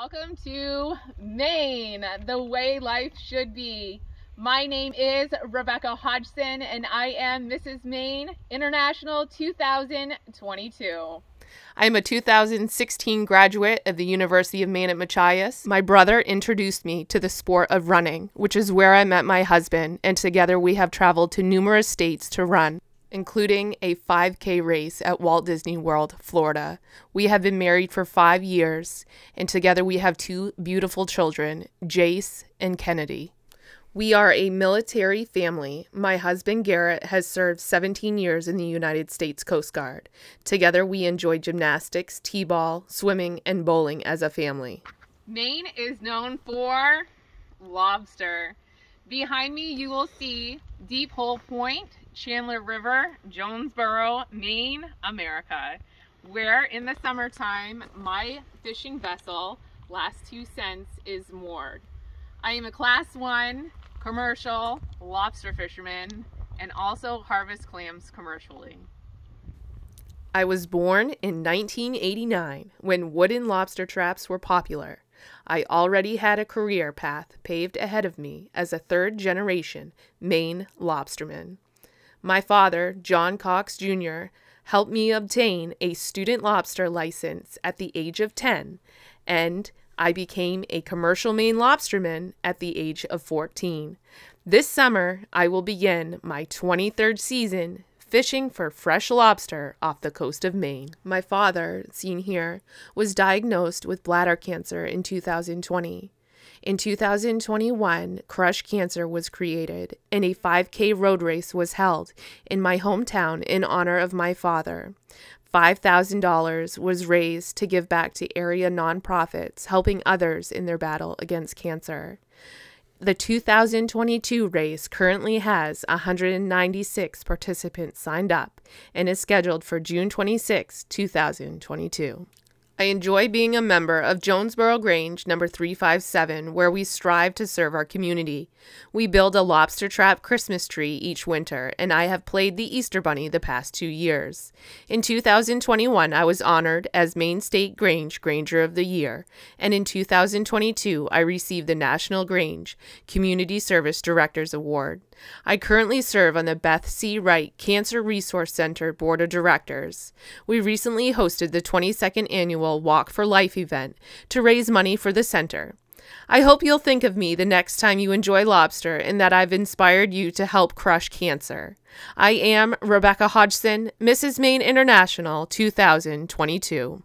Welcome to Maine, the way life should be. My name is Rebekah Hodgson, and I am Mrs. Maine International 2022. I am a 2016 graduate of the University of Maine at Machias. My brother introduced me to the sport of running, which is where I met my husband, and together we have traveled to numerous states to run including a 5K race at Walt Disney World, Florida. We have been married for five years, and together we have two beautiful children, Jace and Kennedy. We are a military family. My husband Garrett has served 17 years in the United States Coast Guard. Together, we enjoy gymnastics, t ball, swimming, and bowling as a family. Maine is known for lobster. Behind me, you will see Deep Hole Point, Chandler River, Jonesboro, Maine, America, where in the summertime my fishing vessel, Last Two Cents, is moored. I am a class one commercial lobster fisherman and also harvest clams commercially. I was born in 1989 when wooden lobster traps were popular. I already had a career path paved ahead of me as a third generation Maine lobsterman. My father, John Cox Jr., helped me obtain a student lobster license at the age of 10, and I became a commercial Maine lobsterman at the age of 14. This summer, I will begin my 23rd season fishing for fresh lobster off the coast of Maine. My father, seen here, was diagnosed with bladder cancer in 2020. In 2021, Crush Cancer was created, and a 5K road race was held in my hometown in honor of my father. $5,000 was raised to give back to area nonprofits helping others in their battle against cancer. The 2022 race currently has 196 participants signed up and is scheduled for June 26, 2022. I enjoy being a member of Jonesboro Grange number 357, where we strive to serve our community. We build a lobster trap Christmas tree each winter, and I have played the Easter Bunny the past two years. In 2021, I was honored as Maine State Grange Granger of the Year, and in 2022, I received the National Grange Community Service Directors Award. I currently serve on the Beth C. Wright Cancer Resource Center Board of Directors. We recently hosted the 22nd annual Walk for Life event to raise money for the center. I hope you'll think of me the next time you enjoy lobster and that I've inspired you to help crush cancer. I am Rebekah Hodgson, Mrs. Maine International 2022.